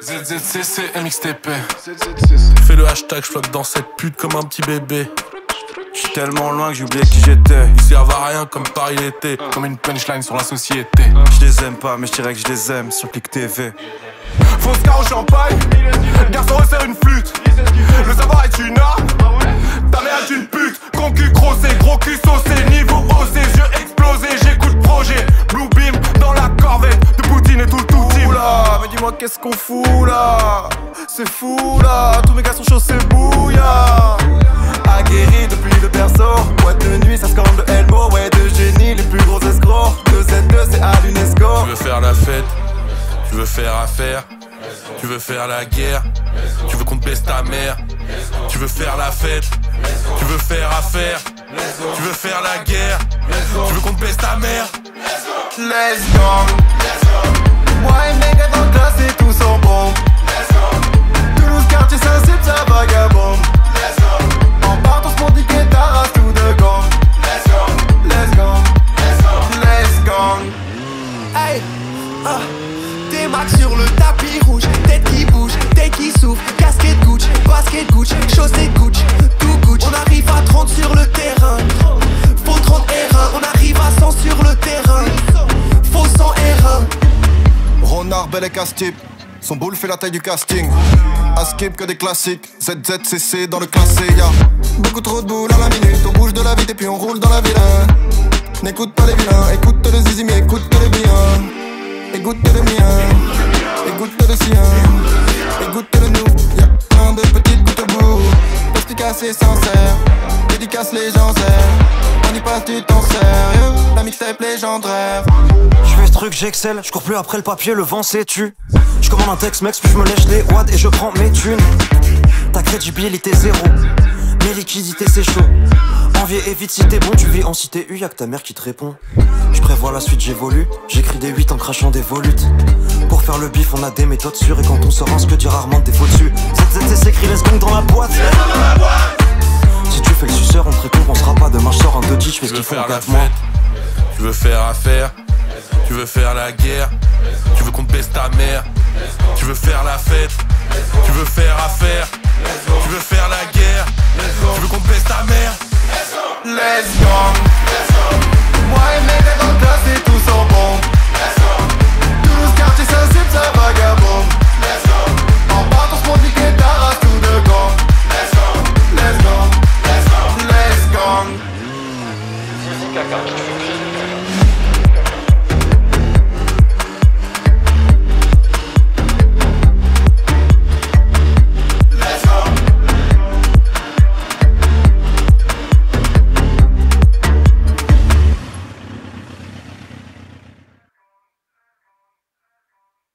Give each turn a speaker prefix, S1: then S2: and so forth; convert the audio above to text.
S1: ZZCC MXTP. Fais le hashtag, je flotte dans cette pute comme un petit bébé.
S2: J'suis tellement loin que j'ai oublié qui j'étais.
S1: Ils servent à rien comme Paris l'été, comme une punchline sur la société.
S2: Je les aime pas, mais je dirais que je les aime sur Click TV.
S1: Fausse car au champagne, garçon resserre une flûte. Le savoir est
S2: qu'est-ce qu'on fout là? C'est fou là, tous mes gars sont chauds, c'est bouillard. Aguerri depuis le berceau, boîte de nuit, ça scande de Elmo, ouais de génie, les plus gros escrocs. 2Z2 c'est à l'UNESCO.
S1: Tu veux faire la fête, tu veux faire affaire, tu veux faire la guerre, tu veux qu'on te baisse ta mère, tu veux faire la fête, tu veux faire affaire, tu veux faire la guerre, tu veux qu'on te baisse ta mère?
S2: Let's go. Quartier sensible, ça vagabonde. En partant pour niquer ta race tout de gang. Let's go. Let's go.
S3: Hey, ah, des max sur le tapis rouge, tête qui bouge, tête qui souffle, casquette Gucci, basket Gucci, chaussée Gucci, tout Gucci. On arrive à 30 sur le terrain, faut 30 R1, on arrive à 100 sur le terrain, faut 100 R1.
S2: Renard, bel et casse-type. Son boule fait la taille du casting. À skip que des classiques. ZZCC dans le classé, y'a beaucoup trop de boules à la minute. On bouge de la vite et puis on roule dans la ville. N'écoute pas les vilains, écoute le zizi, mais écoute les biens. Écoute le mien, écoute le sien, écoute le nous. Y'a plein de petites gouttes au bout. Perspicace et sincère, dédicace légendaire. On y passe du temps sérieux, la mixtape légendaire.
S4: Truc, j'excelle, je cours plus après le papier, le vent s'étue. Je commande un texte, mec, puis je me lèche les wads et je prends mes thunes. Ta crédibilité zéro, mes liquidités c'est chaud. Envie et vite si t'es bon, tu vis en cité U, y'a que ta mère qui te répond. Je prévois la suite, j'évolue, j'écris des 8 en crachant des volutes. Pour faire le bif, on a des méthodes sûres et quand on se rend, ce que dit rarement des faux dessus. ZZC s'écrit les secondes dans la boîte. Si tu fais le suceur, on te récompensera pas. Demain, je sors un 2 je fais ce qu'il faut en
S1: faire la
S4: 4 mois.
S1: tu veux faire affaire, tu veux faire la guerre, tu veux qu'on baisse ta mère, tu veux faire la fête, tu veux faire affaire, tu veux faire la guerre, tu veux qu'on baisse ta mère.
S2: Let's go.